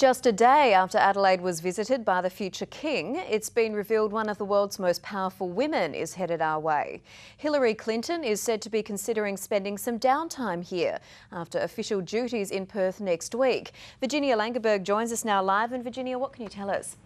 Just a day after Adelaide was visited by the future king, it's been revealed one of the world's most powerful women is headed our way. Hillary Clinton is said to be considering spending some downtime here after official duties in Perth next week. Virginia Langeberg joins us now live. And Virginia, what can you tell us?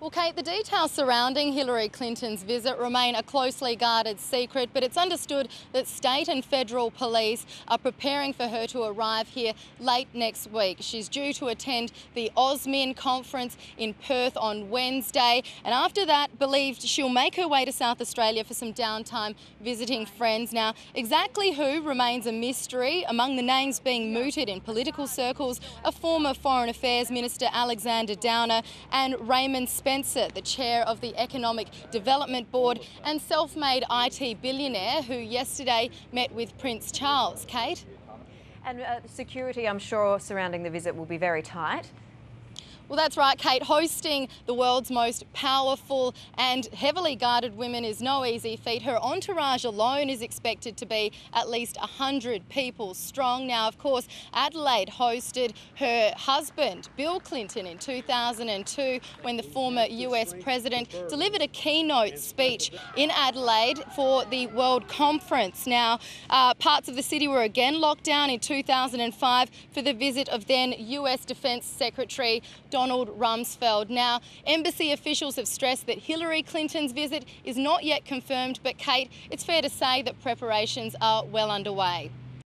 Well, Kate, the details surrounding Hillary Clinton's visit remain a closely guarded secret, but it's understood that state and federal police are preparing for her to arrive here late next week. She's due to attend the AUSMIN conference in Perth on Wednesday, and after that, believed she'll make her way to South Australia for some downtime visiting friends. Now, exactly who remains a mystery, among the names being mooted in political circles, a former Foreign Affairs Minister Alexander Downer and Raymond Spencer Spencer, the chair of the Economic Development Board, and self made IT billionaire who yesterday met with Prince Charles. Kate? And uh, security, I'm sure, surrounding the visit will be very tight. Well, that's right, Kate. Hosting the world's most powerful and heavily guarded women is no easy feat. Her entourage alone is expected to be at least 100 people strong. Now, of course, Adelaide hosted her husband, Bill Clinton, in 2002 when the former US president delivered a keynote speech in Adelaide for the World Conference. Now, uh, parts of the city were again locked down in 2005 for the visit of then US Defence Secretary Donald Rumsfeld. Now, embassy officials have stressed that Hillary Clinton's visit is not yet confirmed, but Kate, it's fair to say that preparations are well underway.